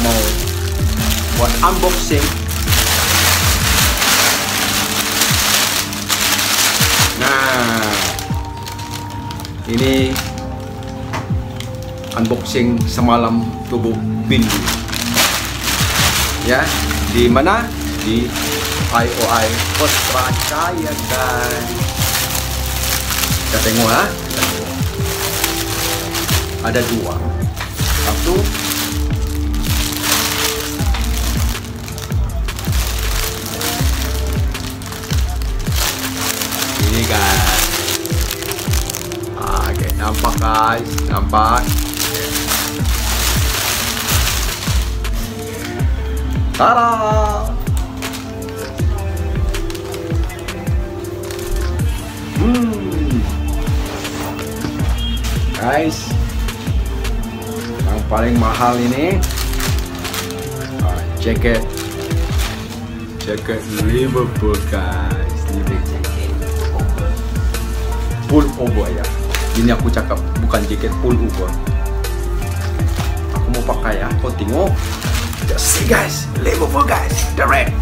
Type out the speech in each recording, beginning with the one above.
Mau buat unboxing. Nah, ini unboxing semalam Tobo beli Ya, di mana? Di IOI Australia guys. Kita tengok ha tengok. ada dua. Satu guys ah, oke nampak guys. Nampak. Tada! Hmm. Guys, yang paling mahal ini. Ah, jacket, jacket Liverpool guys, Liverpool. Pull over ya. Ini aku cakap bukan jacket pull over. Aku mau pakai ya, kau tengok. Just see guys, Liverpool guys, the red.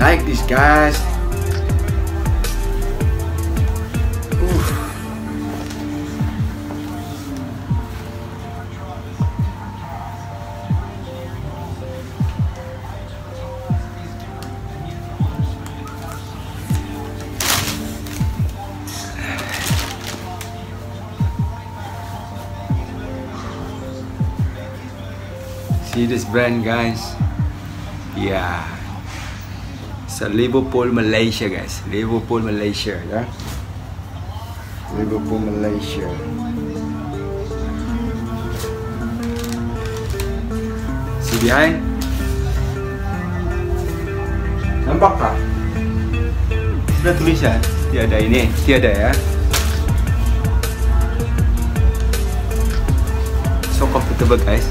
I like this guys. See this brand guys? Yeah. It's a Liverpool, Malaysia, guys. Liverpool, Malaysia, ya. Liverpool, Malaysia. See behind? Nampak kah? Sudah tulisan? Tiada ini, tiada ya. So comfortable, guys.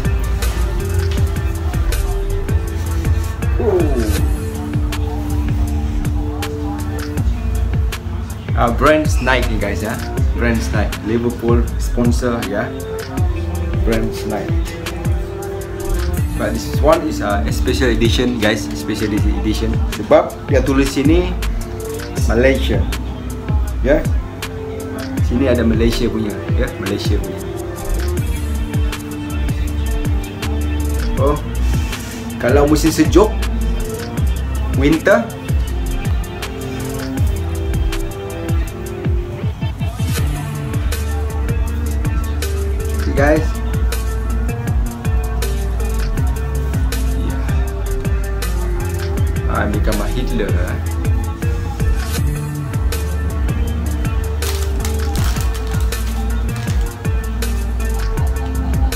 Uh, brand Nike nih guys ya. Brand Nike. Liverpool sponsor ya. Brand Nike. But this one is a special edition guys. Special edition. Sebab dia tulis sini Malaysia. Ya. Sini ada Malaysia punya ya. Malaysia punya. Oh. Kalau musim sejuk winter guys yeah. ah, ni gambar Hitler eh.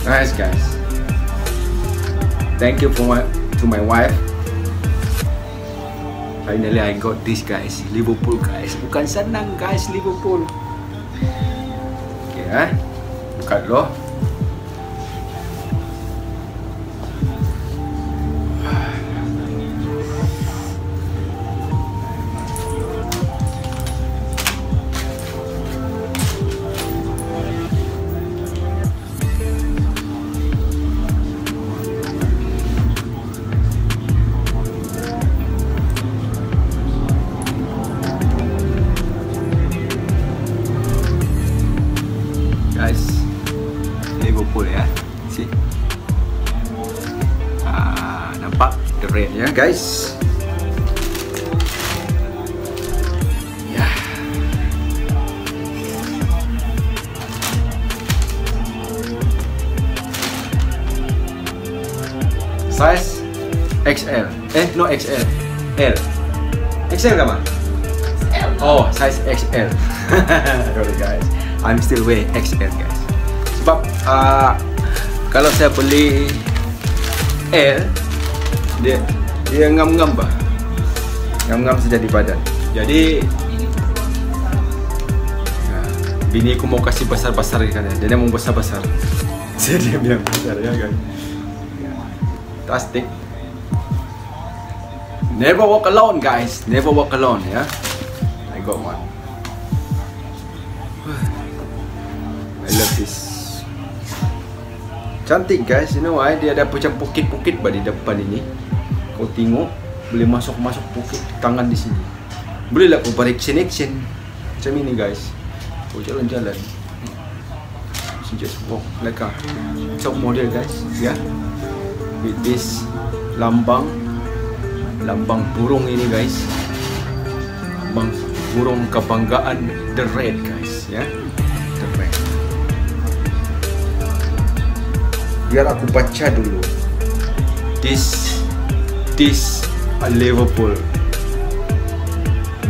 Nice guys Thank you for my to my wife Finally I got this guys. Liverpool guys. Bukan senang guys Liverpool. Okay eh? Buka dulu GoPro ya. See ah, nampak? The rain ya guys. Ya size XL eh no XL L. XL kah Oh, size XL. Sorry guys, I'm still way XL guys. Sebab uh, kalau saya beli L dia dia ngam-ngam bah. Ngam-ngam saja di badan. Jadi ya, bini aku mau kasih besar-besar kan ya. Dia mau besar-besar. Jadi dia bilang besar ya kan. Plastik. Never walk alone guys. Never walk alone ya. I got one. I love this. Cantik guys, you know why? Dia ada macam pukit-pukit di depan ini. Kau tengok, boleh masuk-masuk pukit tangan di sini. Boleh lah kau balik action action. Macam ini guys. Kau jalan-jalan. So just walk like a top model guys, yeah. With this lambang lambang burung ini guys. Lambang burung kebanggaan the red guys, ya. Yeah? Biar aku baca dulu. This this Liverpool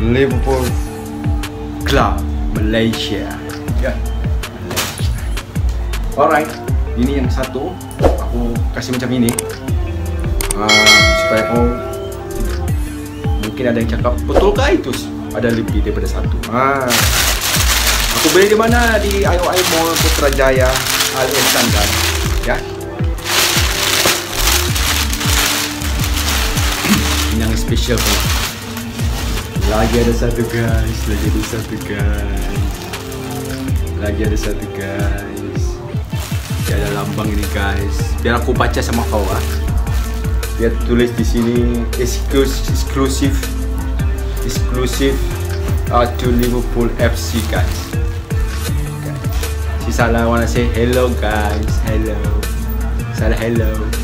Liverpool Club Malaysia. Ya. Malaysia. Alright, ini yang satu aku kasih macam ini. Uh, supaya kau mungkin ada yang cakap betulkah itu ada lebih daripada satu. Ah. Aku beli di mana di IOI Mall Putrajaya Al Ihsan kan. Ya. Spesial pula lagi ada satu guys lagi ada satu guys. Lagi ada satu guys. Dia ada lambang ini guys. Biar aku baca sama kau ah. Dia tulis di sini exclusive exclusive uh, to Liverpool FC guys. Si Salah wanna say hello guys. Hello. Salah hello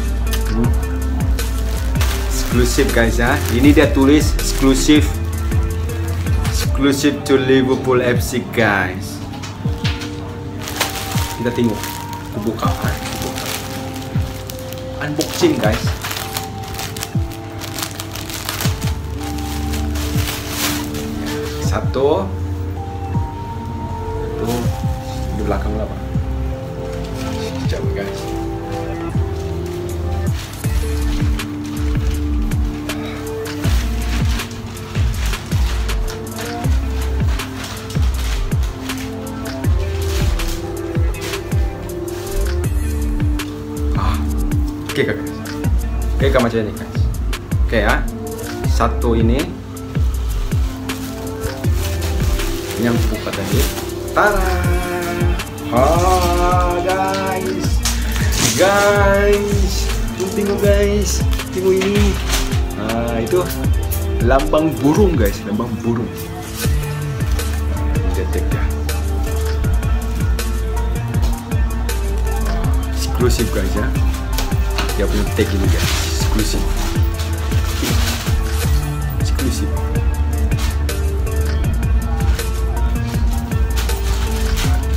eksklusif guys ya. Ini dia tulis eksklusif eksklusif to Liverpool FC guys. Kita tengok. Kita buka, ah, kita buka. Unboxing guys. Satu. Satu di belakang lah, Pak. Oke okay, guys. Oke okay, macam ini guys. Oke okay, ya. Satu ini yang buka tadi. Tara. Ha guys. Guys, tengok guys. Tengok ini. Ah itu lambang burung guys, lambang burung. Tag dia. Eksklusif guys ya. Dia punya tag ini guys eksklusif eksklusif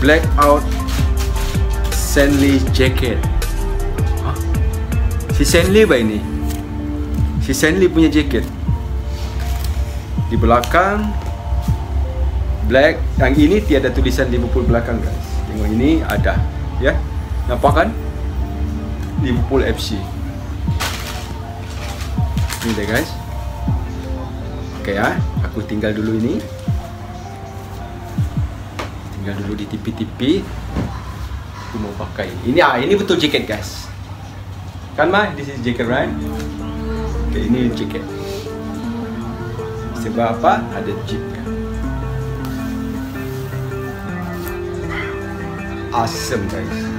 blackout Stanley jacket. Hah? si Stanley apa ini? Si Stanley punya jacket. Di belakang black. Yang ini tiada tulisan Liverpool belakang guys. Tengok ini ada ya. Nampak kan Liverpool FC. Ini deh guys. Oke ya, aku tinggal dulu ini. Tinggal dulu di tipi-tipi. Aku mau pakai. Ini ah, ini betul jaket guys. Kan mah, this is jacket right? Oke, ini jaket. Sebab apa? Ada jeep kan. Awesome guys.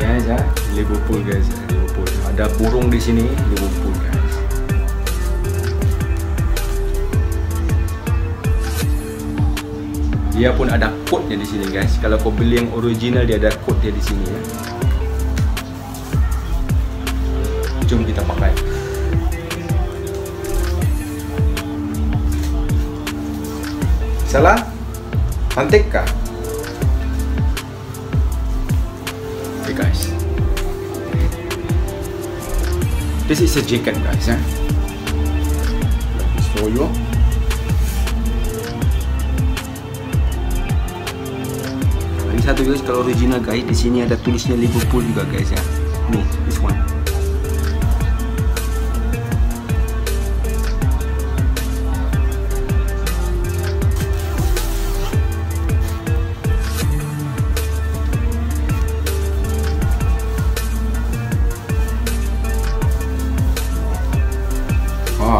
Guys ya. Liverpool guys ya. Liverpool. Ada burung di sini Liverpool guys. Dia pun ada code nya di sini guys. Kalau kau beli yang original dia ada code dia di sini ya. Jom kita pakai. Salah? Cantik kah this is a jacket guys eh? let me show you Ini satu guys kalau original guys di sini ada tulisnya Liverpool juga guys ya. Nih, this one.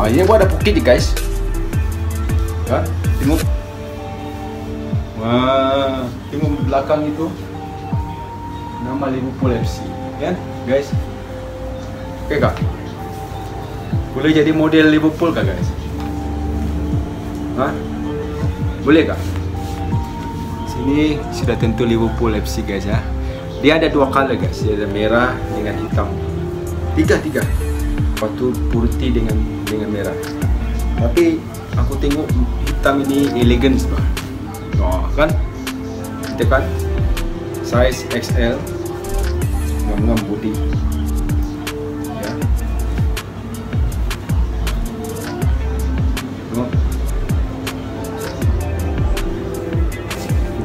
Ah, ini gua ada pocket nih guys. Ya, tengok. Wah, tengok belakang itu nama Liverpool FC, kan, guys? Oke kak? Boleh jadi model Liverpool kak guys? Hah? Boleh kak? Sini sudah tentu Liverpool FC guys ya. Dia ada dua color guys, dia ada merah dengan hitam. Tiga tiga. Lepas tu putih dengan dengan merah. Tapi aku tengok hitam ini elegan sebab. Oh, kan? Kita kan size XL ngam-ngam body. Ya.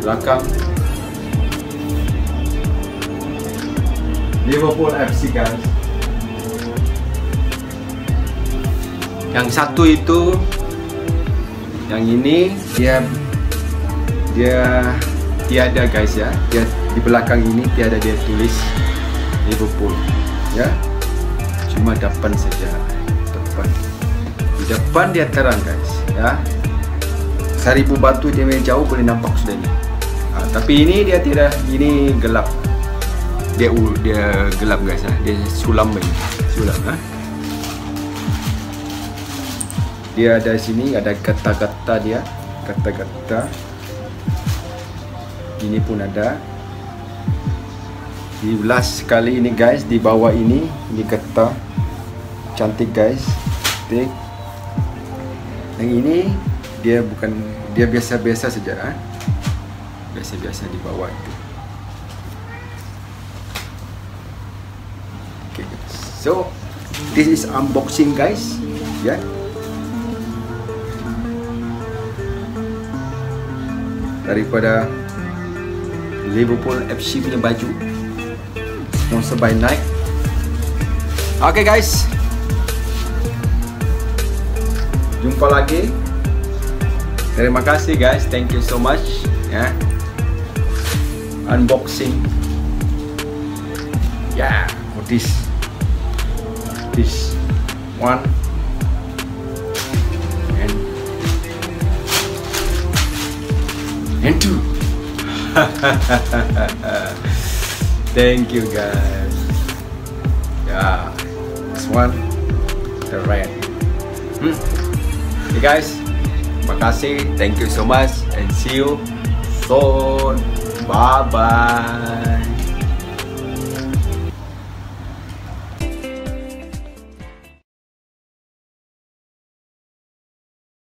Belakang Liverpool FC guys. Yang satu itu yang ini dia dia tiada guys ya. Dia di belakang ini tiada dia tulis Liverpool ya. Cuma depan saja. Depan. Di depan dia terang guys ya. Seribu batu dia main jauh boleh nampak sudah ni. Ha, tapi ini dia tidak ini gelap. Dia dia gelap guys ah. Dia sulam ini. Sulam ah. Dia ada sini ada kata-kata dia, kata-kata. Ini pun ada. Di last kali ini guys di bawah ini ini kata cantik guys. Cantik. Yang ini dia bukan dia biasa-biasa saja ah. Biasa-biasa di bawah itu. Okay. So this is unboxing guys. Ya. Yeah. Daripada Liverpool FC punya baju. Sponsor by Nike. Okay guys. Jumpa lagi. Terima kasih guys. Thank you so much yeah. unboxing. Yeah. For this. This one two. Thank you guys. Yeah, this one, the red. Hmm. Hey guys, makasih. Thank you so much and see you soon. Bye bye.